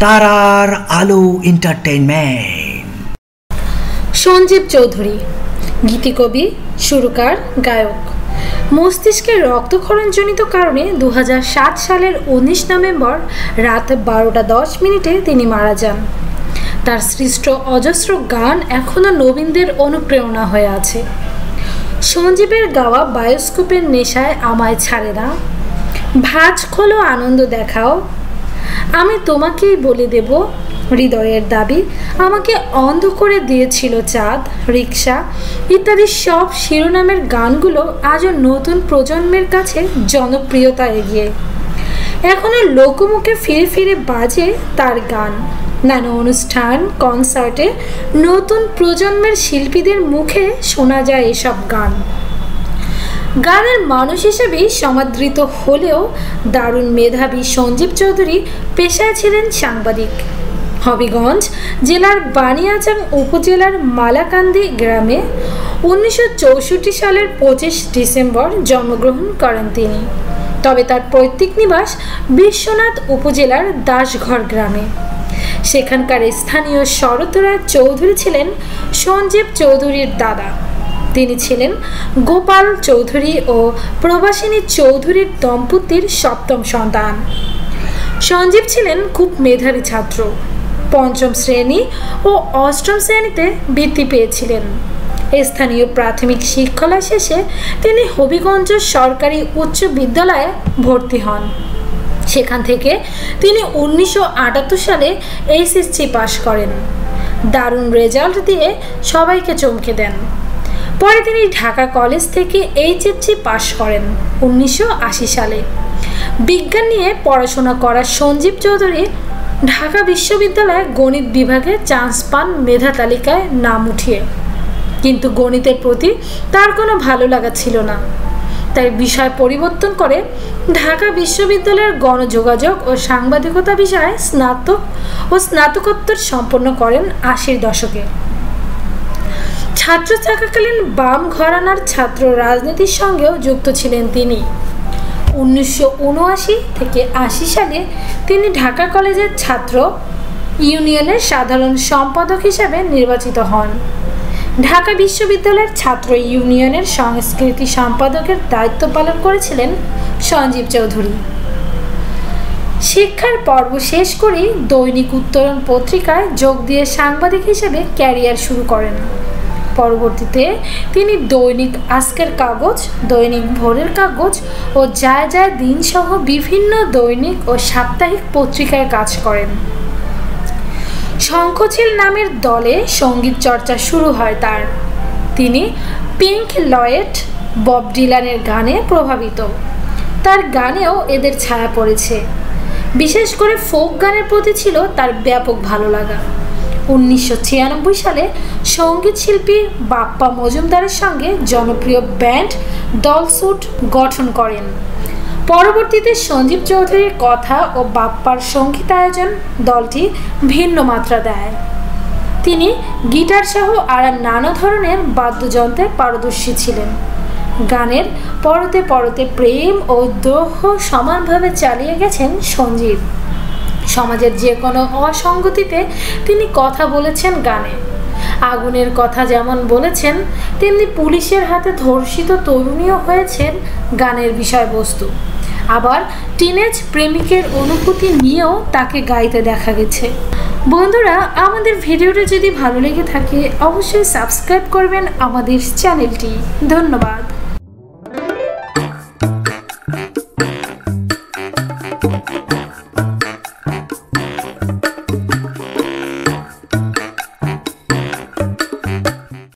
তারার আলো এন্টারটেইনমেন্ট সঞ্জীব চৌধুরী গীতিকবি সুরকার, গায়ক। মস্তিষ্কে রক্তক্ষরণজনিত কারণে দু হাজার সাত সালের উনিশ নভেম্বর রাত বারোটা দশ মিনিটে তিনি মারা যান। তার সৃষ্ট অজস্র গান এখনও নবীনদের অনুপ্রেরণা হয়ে আছে। সঞ্জীবের গাওয়া বায়োস্কোপের নেশায় আমায় ছাড়ে না। ভাজ খোলো আনন্দ দেখাও। আমি তোমাকেই বলে দেব, হৃদয়ের দাবি। আমাকে অন্ধ করে দিয়েছিল চাঁদ রিক্সা ইত্যাদি সব শিরোনামের গানগুলো আজও নতুন প্রজন্মের কাছে জনপ্রিয়তা এগিয়ে। এখনও লোকমুখে ফিরে ফিরে বাজে তার গান। নানা অনুষ্ঠান, কনসার্টে নতুন প্রজন্মের শিল্পীদের মুখে শোনা যায় এসব গান। গানের মানুষ হিসেবেই সমাদৃত হলেও দারুণ মেধাবী সঞ্জীব চৌধুরী পেশায় ছিলেন সাংবাদিক। হবিগঞ্জ জেলার বানিয়াচাং উপজেলার মালাকান্দি গ্রামে উনিশশো চৌষট্টি সালের পঁচিশ ডিসেম্বর জন্মগ্রহণ করেন তিনি। তবে তার পৈতৃক নিবাস বিশ্বনাথ উপজেলার দাসঘর গ্রামে। সেখানকার স্থানীয় শরৎরায় চৌধুরী ছিলেন সঞ্জীব চৌধুরীর দাদা। তিনি ছিলেন গোপাল চৌধুরী ও প্রবাসিনী চৌধুরীর দম্পতির সপ্তম সন্তান। সঞ্জীব ছিলেন খুব মেধাবী ছাত্র। পঞ্চম শ্রেণি ও অষ্টম শ্রেণীতে বৃত্তি পেয়েছিলেন। স্থানীয় প্রাথমিক শিক্ষালয় শেষে তিনি হবিগঞ্জ সরকারি উচ্চ বিদ্যালয়ে ভর্তি হন। সেখান থেকে তিনি উনিশশো আটাত্তর সালে এইচএসসি পাশ করেন। দারুণ রেজাল্ট দিয়ে সবাইকে চমকে দেন। পরে তিনি ঢাকা কলেজ থেকে এইচএসসি পাশ করেন উনিশশো আশি সালে। বিজ্ঞান নিয়ে পড়াশোনা করা সঞ্জীব চৌধুরী ঢাকা বিশ্ববিদ্যালয়ে গণিত বিভাগে চান্স পান মেধা তালিকায় নাম উঠিয়ে। কিন্তু গণিতের প্রতি তার কোনো ভালো লাগা ছিল না। তাই বিষয় পরিবর্তন করে ঢাকা বিশ্ববিদ্যালয়ের গণযোগাযোগ ও সাংবাদিকতা বিষয়ে স্নাতক ও স্নাতকোত্তর সম্পন্ন করেন আশির দশকে। ছাত্র থাকাকালীন বাম ঘরানার ছাত্র রাজনীতির সঙ্গেও যুক্ত ছিলেন তিনি। উনিশশো উনআশি থেকে আশি সালে তিনি ঢাকা কলেজের ছাত্র ইউনিয়নের সাধারণ সম্পাদক হিসেবে নির্বাচিত হন। ঢাকা বিশ্ববিদ্যালয়ের ছাত্র ইউনিয়নের সংস্কৃতি সম্পাদকের দায়িত্ব পালন করেছিলেন সঞ্জীব চৌধুরী। শিক্ষার পর্ব শেষ করেই দৈনিক উত্তরণ পত্রিকায় যোগ দিয়ে সাংবাদিক হিসেবে ক্যারিয়ার শুরু করেন। পরবর্তীতে তিনি দৈনিক আজকের কাগজ, দৈনিক ভোরের কাগজ ও যায় যায় দিনসহ বিভিন্ন দৈনিক ও সাপ্তাহিক পত্রিকায় কাজ করেন। শঙ্খচিল নামের দলে সংগীত চর্চা শুরু হয় তার। তিনি পিঙ্ক লয়েট বব ডিলানের গানে প্রভাবিত। তার গানেও এদের ছায়া পড়েছে। বিশেষ করে ফোক গানের প্রতি ছিল তার ব্যাপক ভালো লাগা। উনিশশো সালে সংগীত শিল্পী বাপ্পা মজুমদারের সঙ্গে জনপ্রিয় ব্যান্ড দলসুট গঠন করেন। পরবর্তীতে সঞ্জীব চৌধুরীর কথা ও বাপ্পার সঙ্গীতায়োজন দলটি ভিন্ন মাত্রা দেয়। তিনি গিটার সহ আর নানা ধরনের বাদ্যযন্ত্রে পারদর্শী ছিলেন। গানের পরতে পরতে প্রেম ও দ্রোহ সমানভাবে চালিয়ে গেছেন সঞ্জীব। সমাজের যে কোনো অসঙ্গতিতে তিনি কথা বলেছেন গানে। আগুনের কথা যেমন বলেছেন, তেমনি পুলিশের হাতে ধর্ষিত তরুণীও হয়েছেন গানের বিষয়বস্তু। আবার টিনেজ প্রেমিকের অনুভূতি নিয়েও তাকে গাইতে দেখা গেছে। বন্ধুরা, আমাদের ভিডিওটা যদি ভালো লেগে থাকে, অবশ্যই সাবস্ক্রাইব করবেন আমাদের চ্যানেলটি। ধন্যবাদ।